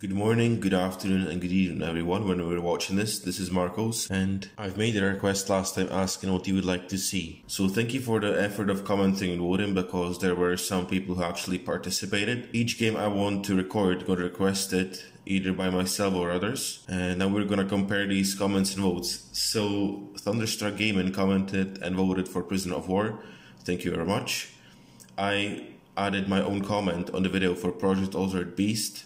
Good morning, good afternoon, and good evening, everyone. When we're watching this, this is Markhoss, and I've made a request last time asking what you would like to see. So thank you for the effort of commenting and voting because there were some people who actually participated. Each game I want to record got requested either by myself or others, and now we're gonna compare these comments and votes. So Thunderstruck Gaming commented and voted for Prison of War. Thank you very much. I added my own comment on the video for Project Altered Beast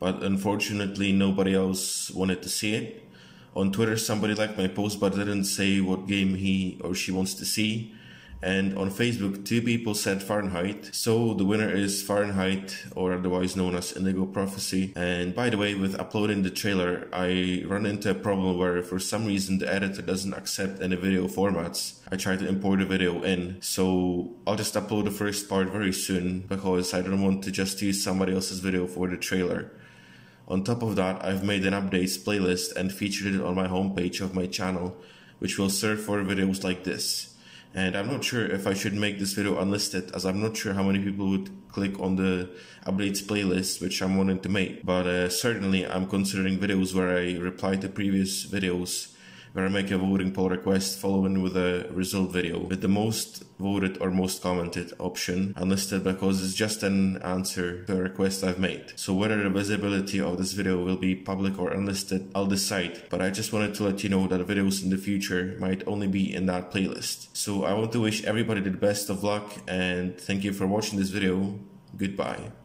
but unfortunately nobody else wanted to see it. On Twitter, somebody liked my post but didn't say what game he or she wants to see. And on Facebook, two people said Fahrenheit. So the winner is Fahrenheit, or otherwise known as Indigo Prophecy. And by the way, with uploading the trailer, I run into a problem where for some reason the editor doesn't accept any video formats. I try to import the video in. So I'll just upload the first part very soon because I don't want to just use somebody else's video for the trailer. On top of that, I've made an updates playlist and featured it on my homepage of my channel, which will serve for videos like this. And I'm not sure if I should make this video unlisted as I'm not sure how many people would click on the updates playlist which I'm wanting to make. But uh, certainly I'm considering videos where I reply to previous videos where I make a voting poll request following with a result video with the most voted or most commented option unlisted because it's just an answer to a request I've made. So whether the visibility of this video will be public or unlisted, I'll decide. But I just wanted to let you know that videos in the future might only be in that playlist. So I want to wish everybody the best of luck and thank you for watching this video. Goodbye.